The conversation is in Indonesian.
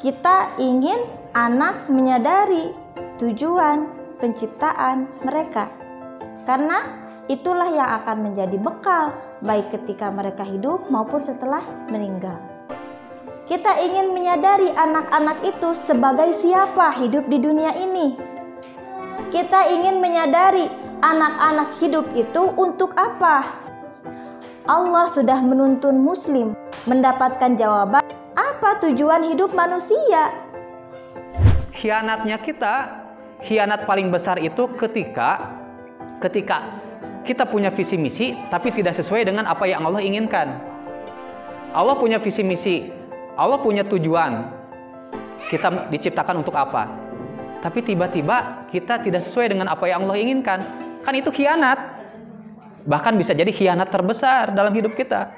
kita ingin anak menyadari tujuan penciptaan mereka. Karena itulah yang akan menjadi bekal baik ketika mereka hidup maupun setelah meninggal. Kita ingin menyadari anak-anak itu sebagai siapa hidup di dunia ini. Kita ingin menyadari anak-anak hidup itu untuk apa? Allah sudah menuntun muslim mendapatkan jawaban apa tujuan hidup manusia. Hianatnya kita, hianat paling besar itu ketika ketika kita punya visi misi tapi tidak sesuai dengan apa yang Allah inginkan. Allah punya visi misi, Allah punya tujuan. Kita diciptakan untuk apa? Tapi tiba-tiba kita tidak sesuai dengan apa yang Allah inginkan. Kan itu khianat. Bahkan bisa jadi khianat terbesar dalam hidup kita.